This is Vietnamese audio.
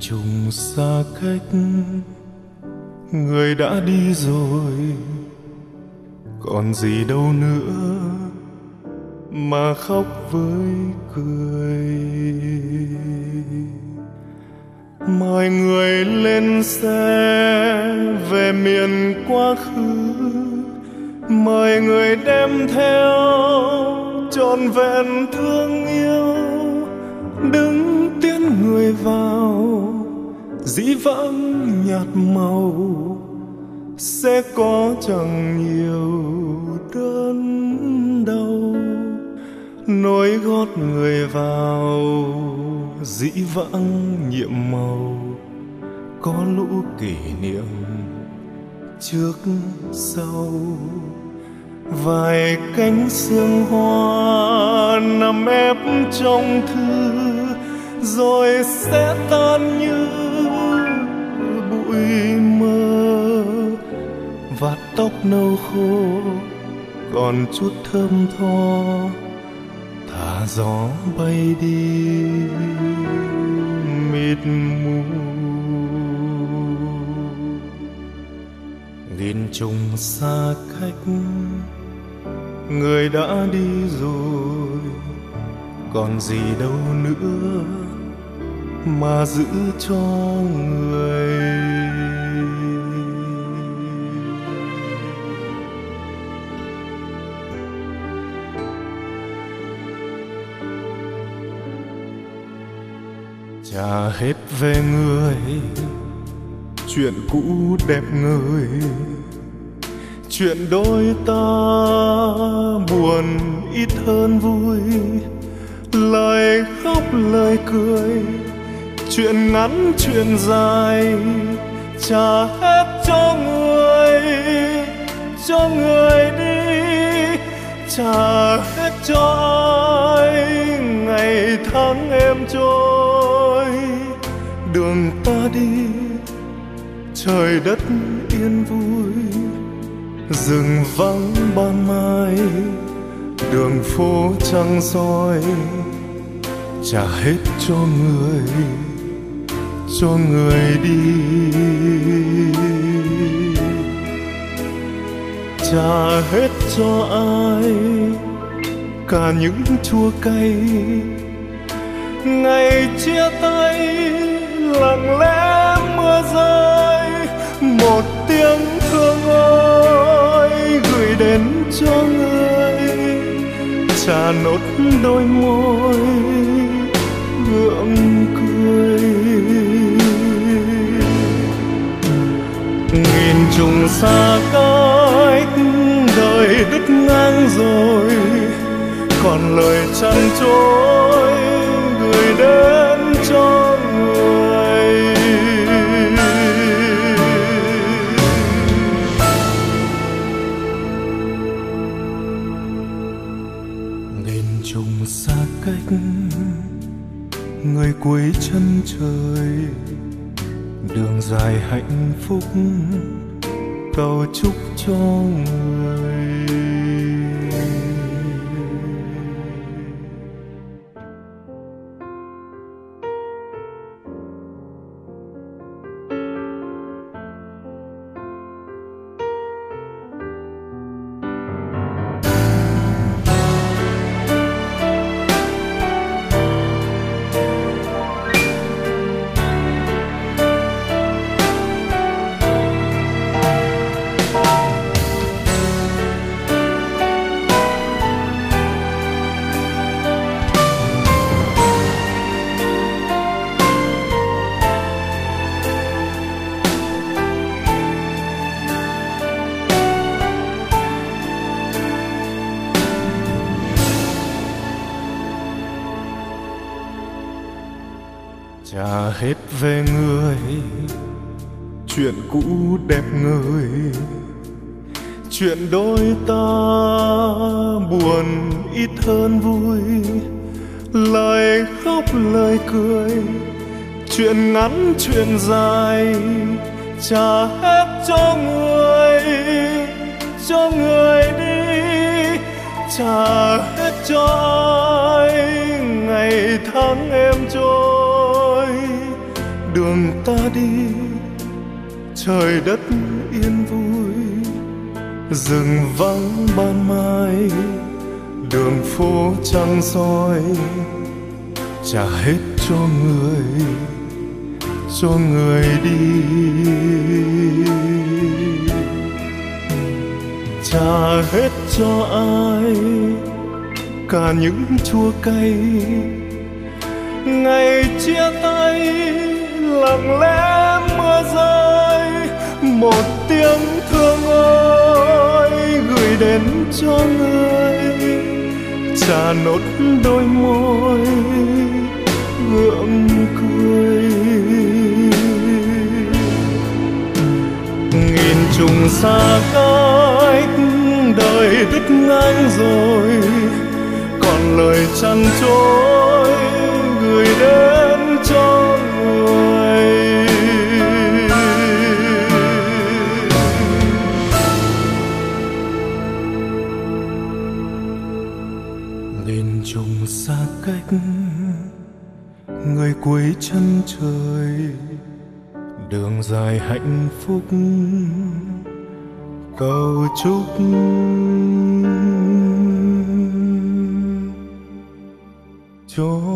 trùng xa cách. Người đã đi rồi, còn gì đâu nữa mà khóc với cười. Mời người lên xe về miền quá khứ. Mời người đem theo trọn vẹn thương yêu. Đứng tiến người vào dĩ vãng nhạt màu sẽ có chẳng nhiều đớn đau. Nối gót người vào dĩ vãng nhiệm màu, có lũ kỷ niệm trước sau. Vài cánh sương hoa nằm ép trong thư, rồi sẽ tan như bụi mơ và tóc nâu khô, còn chút thơm tho, thả gió bay đi, mịt mù. Nghìn trùng xa cách, người đã đi rồi, còn gì đâu nữa mà giữ cho người. Trả hết về người. Chuyện cũ đẹp người. Chuyện đôi ta buồn ít hơn vui. Lời khóc, lời cười. Chuyện ngắn, chuyện dài. Trả hết cho người cho người đi. Trả hết cho ai, ngày tháng em trôi đường ta đi. Trời đất yên vui, rừng vắng ban mai, đường phố trăng soi, trả hết cho người cho người đi. Trả hết cho ai, cả những chua cay, ngày chia tay lặng lẽ mưa rơi, một tiếng thương ơi gửi đến cho người. Trà nốt đôi môi gượng cười. Nghìn trùng xa cách, đời đứt ngang rồi. Còn lời chăn trôi gửi đến xa cách người cuối chân trời. Đường dài hạnh phúc cầu chúc cho người. Trả hết về người. Chuyện cũ đẹp người. Chuyện đôi ta buồn ít hơn vui. Lời khóc lời cười. Chuyện ngắn chuyện dài. Trả hết cho người cho người đi. Trả hết cho ai ngày tháng em trôi đường ta đi, trời đất yên vui, rừng vắng ban mai, đường phố trăng soi, trả hết cho người cho người đi. Trả hết cho ai, cả những chua cay, ngày chia tay lặng lẽ mưa rơi, một tiếng thương ơi gửi đến cho người. Trà nốt đôi môi gượng cười. Nghìn trùng xa cách, đời đứt ngang rồi, còn lời chăn trối gửi đến lên trùng xa cách, người cuối chân trời, đường dài hạnh phúc. Cầu chúc. Cho